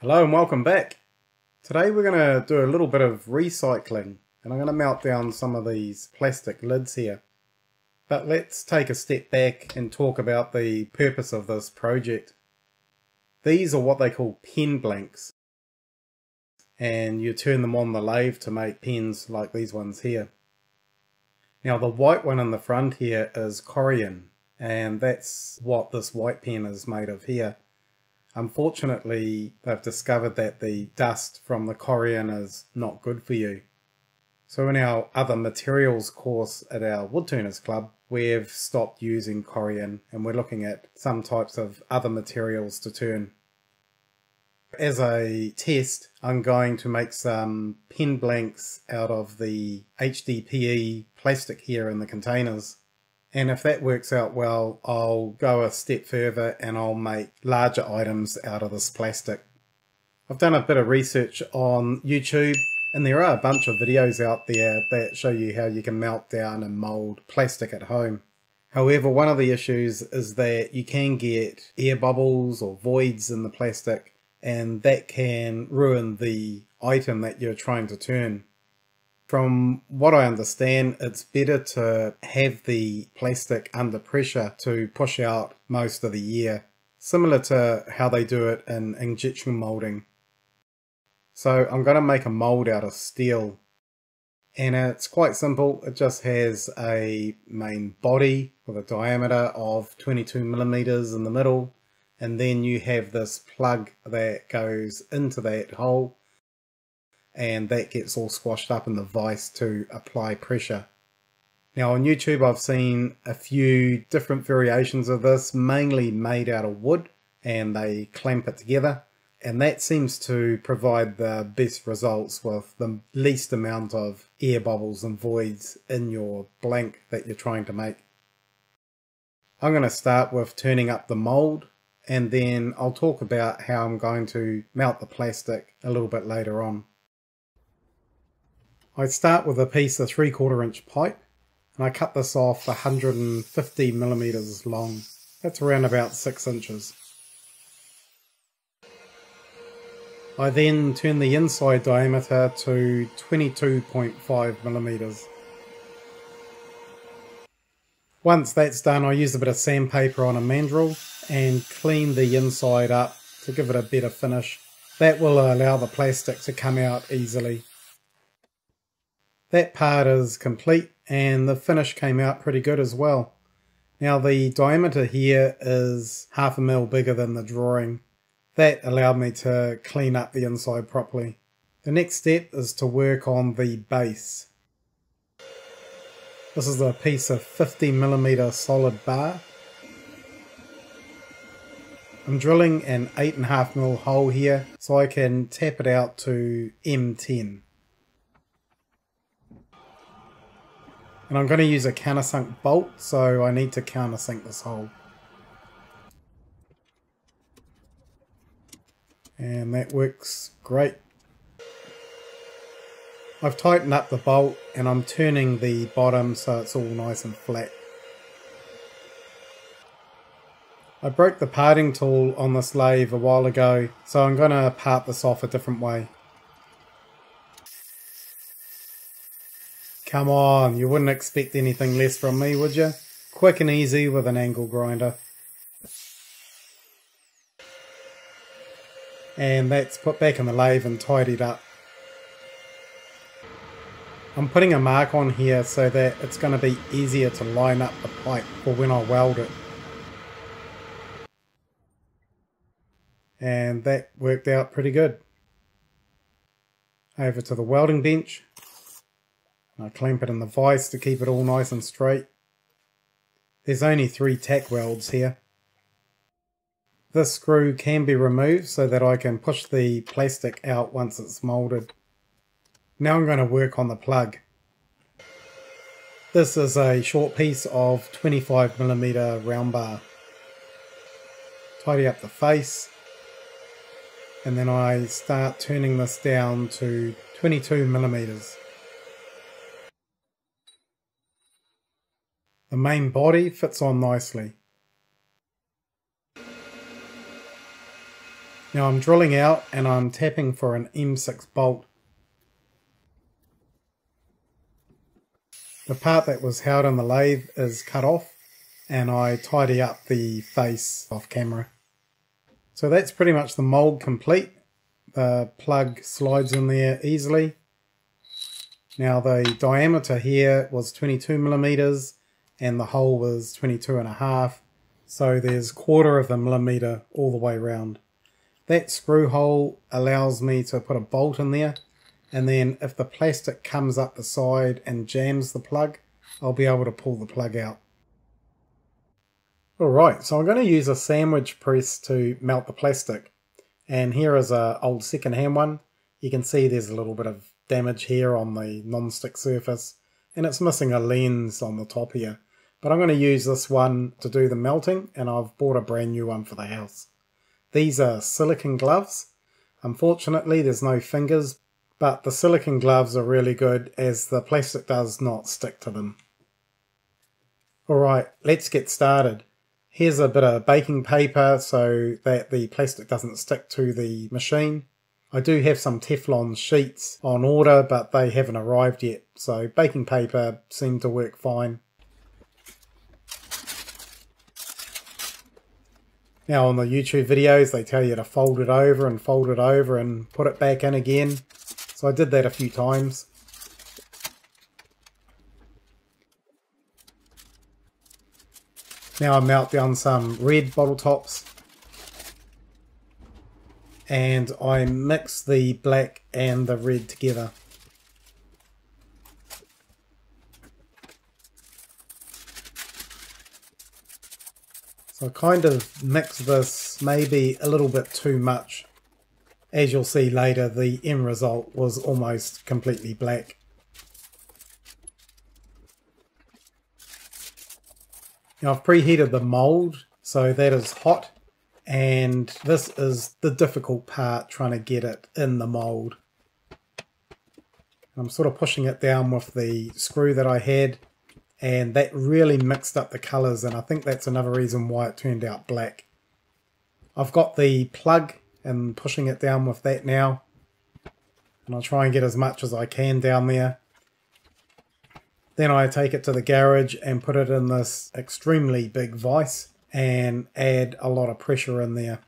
Hello and welcome back. Today we're going to do a little bit of recycling and I'm going to melt down some of these plastic lids here. But let's take a step back and talk about the purpose of this project. These are what they call pen blanks and you turn them on the lathe to make pens like these ones here. Now the white one in the front here is Corian and that's what this white pen is made of here. Unfortunately, they've discovered that the dust from the corian is not good for you. So in our other materials course at our Woodturners Club, we've stopped using corian and we're looking at some types of other materials to turn. As a test, I'm going to make some pen blanks out of the HDPE plastic here in the containers. And if that works out well, I'll go a step further and I'll make larger items out of this plastic. I've done a bit of research on YouTube and there are a bunch of videos out there that show you how you can melt down and mold plastic at home. However, one of the issues is that you can get air bubbles or voids in the plastic and that can ruin the item that you're trying to turn. From what I understand, it's better to have the plastic under pressure to push out most of the year, similar to how they do it in injection molding. So I'm going to make a mold out of steel and it's quite simple. It just has a main body with a diameter of 22 millimeters in the middle and then you have this plug that goes into that hole and that gets all squashed up in the vise to apply pressure. Now on YouTube I've seen a few different variations of this, mainly made out of wood and they clamp it together and that seems to provide the best results with the least amount of air bubbles and voids in your blank that you're trying to make. I'm going to start with turning up the mold and then I'll talk about how I'm going to melt the plastic a little bit later on. I start with a piece of 3 quarter inch pipe and I cut this off 150 millimeters long. That's around about 6 inches. I then turn the inside diameter to 22.5 millimeters. Once that's done I use a bit of sandpaper on a mandrel and clean the inside up to give it a better finish. That will allow the plastic to come out easily. That part is complete and the finish came out pretty good as well. Now the diameter here is half a mil bigger than the drawing. That allowed me to clean up the inside properly. The next step is to work on the base. This is a piece of 50mm solid bar. I'm drilling an 8.5mm hole here so I can tap it out to M10. And I'm going to use a countersunk bolt, so I need to countersink this hole. And that works great. I've tightened up the bolt and I'm turning the bottom so it's all nice and flat. I broke the parting tool on this lathe a while ago, so I'm going to part this off a different way. Come on, you wouldn't expect anything less from me, would you? Quick and easy with an angle grinder. And that's put back in the lathe and tidied up. I'm putting a mark on here so that it's going to be easier to line up the pipe for when I weld it. And that worked out pretty good. Over to the welding bench. I clamp it in the vise to keep it all nice and straight. There's only three tack welds here. This screw can be removed so that I can push the plastic out once it's moulded. Now I'm going to work on the plug. This is a short piece of 25mm round bar. Tidy up the face and then I start turning this down to 22 millimeters. The main body fits on nicely. Now I'm drilling out and I'm tapping for an M6 bolt. The part that was held in the lathe is cut off and I tidy up the face off camera. So that's pretty much the mold complete. The plug slides in there easily. Now the diameter here was 22 millimeters and the hole was 22 and a half. So there's quarter of a millimeter all the way around. That screw hole allows me to put a bolt in there and then if the plastic comes up the side and jams the plug, I'll be able to pull the plug out. Alright, so I'm going to use a sandwich press to melt the plastic. And here is a old second-hand one. You can see there's a little bit of damage here on the non-stick surface. And it's missing a lens on the top here. But I'm going to use this one to do the melting and I've bought a brand new one for the house. These are silicon gloves. Unfortunately, there's no fingers, but the silicon gloves are really good as the plastic does not stick to them. Alright, let's get started. Here's a bit of baking paper so that the plastic doesn't stick to the machine. I do have some Teflon sheets on order, but they haven't arrived yet, so baking paper seemed to work fine. Now on the YouTube videos they tell you to fold it over and fold it over and put it back in again. So I did that a few times. Now I melt down some red bottle tops and I mix the black and the red together. So I kind of mix this maybe a little bit too much. As you'll see later, the end result was almost completely black. Now I've preheated the mold, so that is hot, and this is the difficult part, trying to get it in the mold. I'm sort of pushing it down with the screw that I had and that really mixed up the colors and I think that's another reason why it turned out black. I've got the plug and pushing it down with that now and I'll try and get as much as I can down there. Then I take it to the garage and put it in this extremely big vise and add a lot of pressure in there.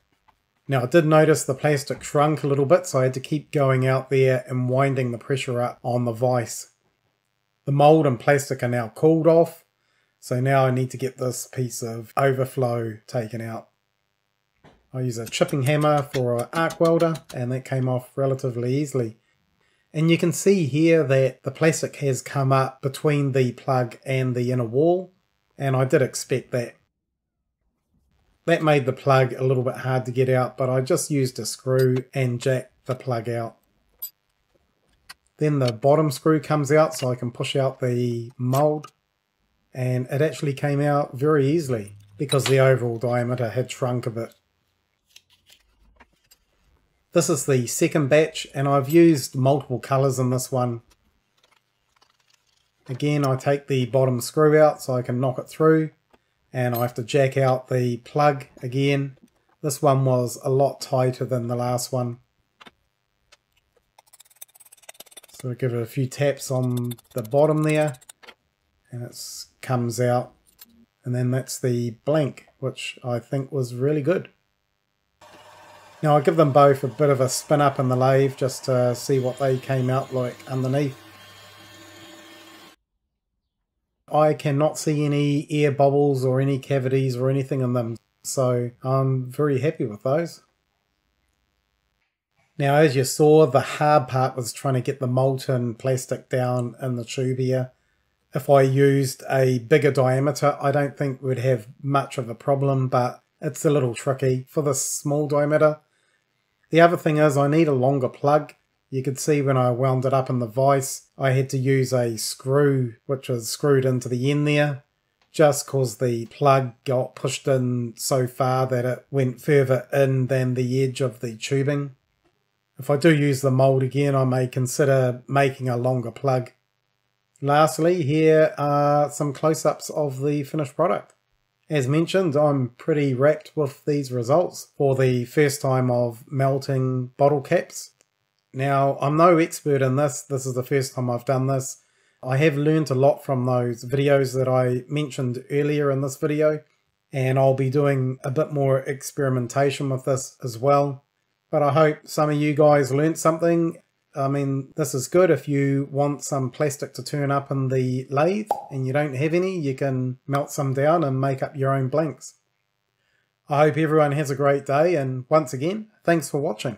Now I did notice the plastic shrunk a little bit so I had to keep going out there and winding the pressure up on the vise. The mold and plastic are now cooled off, so now I need to get this piece of overflow taken out. I use a chipping hammer for an arc welder and that came off relatively easily. And you can see here that the plastic has come up between the plug and the inner wall and I did expect that. That made the plug a little bit hard to get out but I just used a screw and jacked the plug out. Then the bottom screw comes out so I can push out the mold and it actually came out very easily because the overall diameter had shrunk a bit. This is the second batch and I've used multiple colours in this one. Again I take the bottom screw out so I can knock it through and I have to jack out the plug again. This one was a lot tighter than the last one. So give it a few taps on the bottom there and it comes out. And then that's the blank, which I think was really good. Now I give them both a bit of a spin up in the lathe just to see what they came out like underneath. I cannot see any air bubbles or any cavities or anything in them, so I'm very happy with those. Now, as you saw, the hard part was trying to get the molten plastic down in the tube here. If I used a bigger diameter, I don't think we'd have much of a problem, but it's a little tricky for this small diameter. The other thing is I need a longer plug. You could see when I wound it up in the vise, I had to use a screw which was screwed into the end there, just because the plug got pushed in so far that it went further in than the edge of the tubing. If I do use the mold again, I may consider making a longer plug. Lastly, here are some close-ups of the finished product. As mentioned, I'm pretty wrapped with these results for the first time of melting bottle caps. Now, I'm no expert in this, this is the first time I've done this. I have learned a lot from those videos that I mentioned earlier in this video, and I'll be doing a bit more experimentation with this as well. But I hope some of you guys learned something I mean, this is good if you want some plastic to turn up in the lathe and you don't have any, you can melt some down and make up your own blanks. I hope everyone has a great day and once again, thanks for watching.